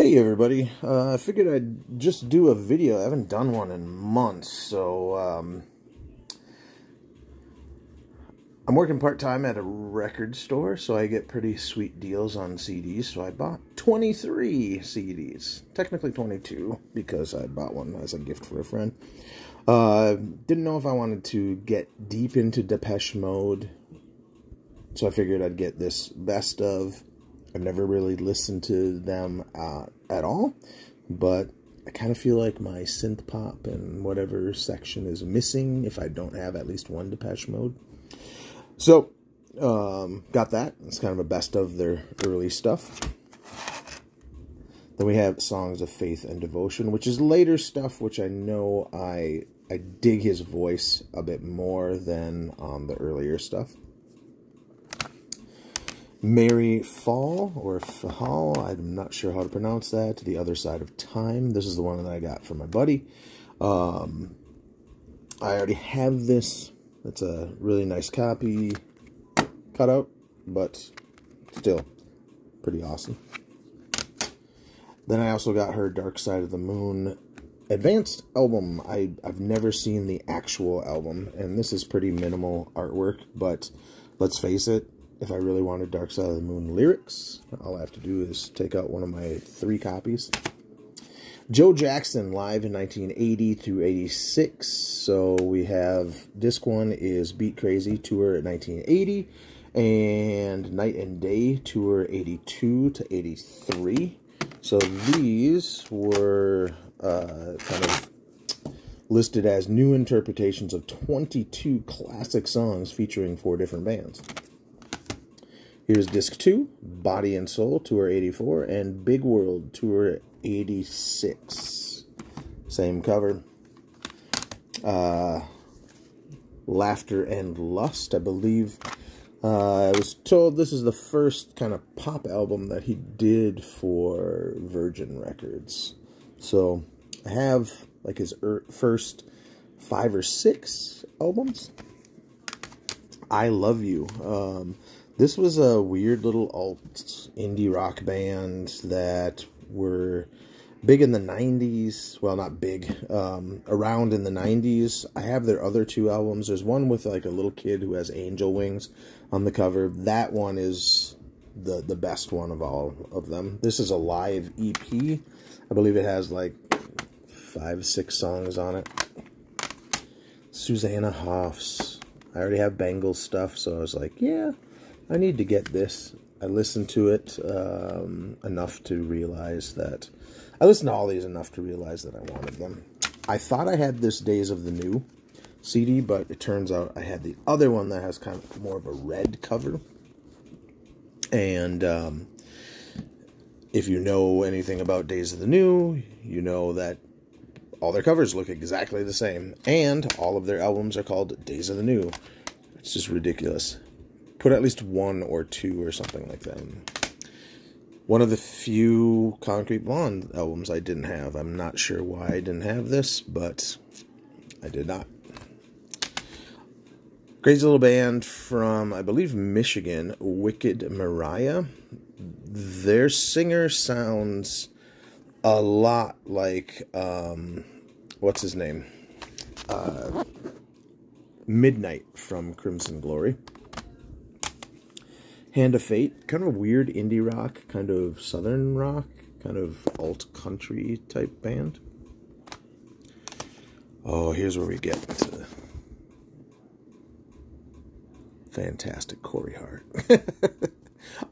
Hey everybody, uh, I figured I'd just do a video. I haven't done one in months, so um, I'm working part-time at a record store, so I get pretty sweet deals on CDs, so I bought 23 CDs. Technically 22, because I bought one as a gift for a friend. Uh, didn't know if I wanted to get deep into Depeche Mode, so I figured I'd get this best of I've never really listened to them uh, at all, but I kind of feel like my synth pop and whatever section is missing if I don't have at least one Depeche Mode. So, um, got that. It's kind of a best of their early stuff. Then we have Songs of Faith and Devotion, which is later stuff, which I know I I dig his voice a bit more than um, the earlier stuff. Mary Fahl, or Fahl, I'm not sure how to pronounce that, The Other Side of Time. This is the one that I got from my buddy. Um, I already have this. It's a really nice copy cutout, but still pretty awesome. Then I also got her Dark Side of the Moon advanced album. I, I've never seen the actual album, and this is pretty minimal artwork, but let's face it, if I really wanted Dark Side of the Moon lyrics, all I have to do is take out one of my three copies. Joe Jackson live in 1980 through 86. So we have disc one is Beat Crazy tour at 1980 and Night and Day tour 82 to 83. So these were uh, kind of listed as new interpretations of 22 classic songs featuring four different bands. Here's disc two, Body and Soul, Tour 84, and Big World, Tour 86. Same cover. Uh, Laughter and Lust, I believe. Uh, I was told this is the first kind of pop album that he did for Virgin Records. So I have like his er first five or six albums. I Love You. Um, this was a weird little alt indie rock band that were big in the 90s. Well, not big, um, around in the 90s. I have their other two albums. There's one with like a little kid who has angel wings on the cover. That one is the, the best one of all of them. This is a live EP. I believe it has like five, six songs on it. Susanna Hoffs. I already have Bangles stuff, so I was like, yeah, I need to get this. I listened to it um, enough to realize that... I listened to all these enough to realize that I wanted them. I thought I had this Days of the New CD, but it turns out I had the other one that has kind of more of a red cover. And um, if you know anything about Days of the New, you know that all their covers look exactly the same. And all of their albums are called Days of the New. It's just ridiculous put at least one or two or something like that. One of the few Concrete Blonde albums I didn't have. I'm not sure why I didn't have this, but I did not. Crazy little band from, I believe, Michigan, Wicked Maraya. Their singer sounds a lot like, um, what's his name? Uh, Midnight from Crimson Glory. Hand of Fate, kind of a weird indie rock, kind of southern rock, kind of alt country type band. Oh, here's where we get to fantastic Corey Hart.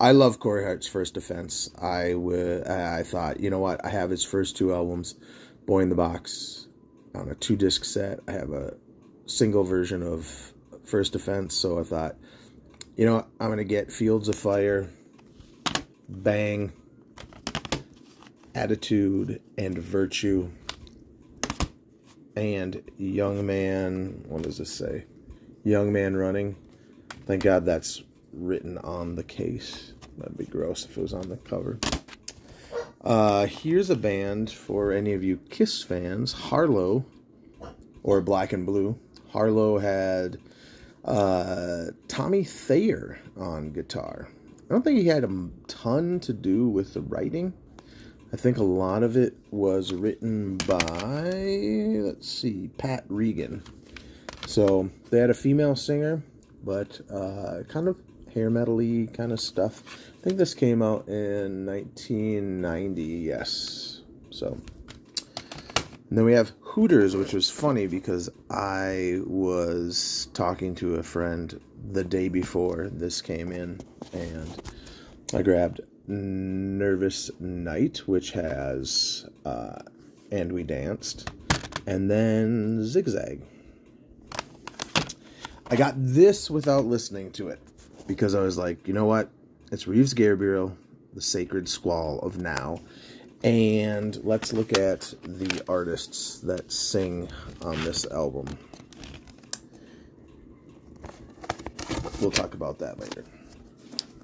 I love Corey Hart's First Offense. I I thought, you know what? I have his first two albums, Boy in the Box, on a two disc set. I have a single version of First Offense, so I thought you know, I'm going to get Fields of Fire, Bang, Attitude, and Virtue, and Young Man, what does this say? Young Man Running. Thank God that's written on the case. That'd be gross if it was on the cover. Uh, here's a band for any of you Kiss fans, Harlow, or Black and Blue. Harlow had uh, Tommy Thayer on guitar. I don't think he had a ton to do with the writing, I think a lot of it was written by, let's see, Pat Regan. So they had a female singer, but uh, kind of hair metal kind of stuff. I think this came out in 1990, yes. So and then we have Hooters, which was funny because I was talking to a friend the day before this came in, and I grabbed Nervous Night, which has uh, And We Danced, and then Zigzag. I got this without listening to it because I was like, you know what? It's Reeves Gabrels, the sacred squall of now. And let's look at the artists that sing on this album. We'll talk about that later.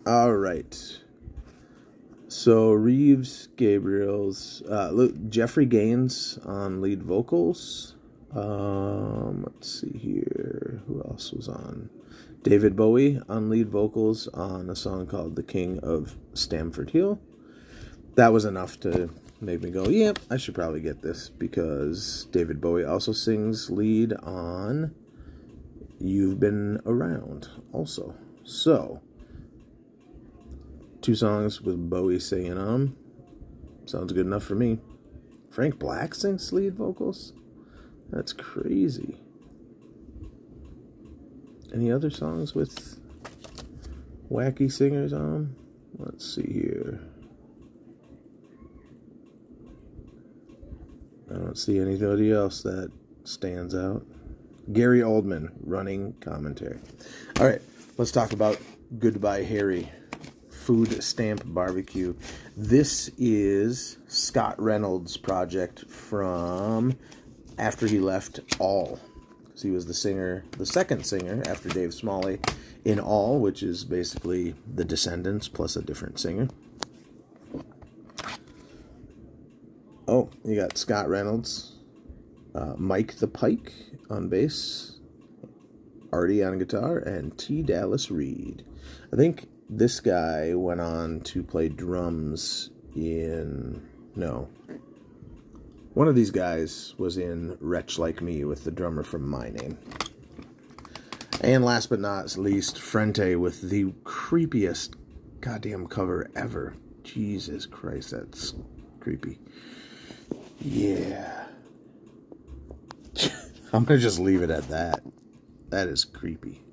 All right. So Reeves, Gabrels, uh, look, Jeffrey Gaines on lead vocals. Um, let's see here. Who else was on? David Bowie on lead vocals on a song called The King of Stamford Hill. That was enough to make me go, yep, yeah, I should probably get this because David Bowie also sings lead on You've Been Around also. So, Two songs with Bowie singing on. Sounds good enough for me. Frank Black sings lead vocals? That's crazy. Any other songs with wacky singers on? Let's see here. I don't see anybody else that stands out. Gary Oldman running commentary. All right, let's talk about Goodbye Harry Food Stamp Barbecue. This is Scott Reynolds' project from after he left All. So he was the singer, the second singer after Dave Smalley in All, which is basically the Descendents plus a different singer. Oh, you got Scott Reynolds, uh, Mike the Pike on bass, Artie on guitar, and T. Dallas Reed. I think this guy went on to play drums in no one of these guys was in wretch like me with the drummer from my name and last but not least frente with the creepiest goddamn cover ever jesus christ that's creepy yeah. I'm gonna just leave it at that. That is creepy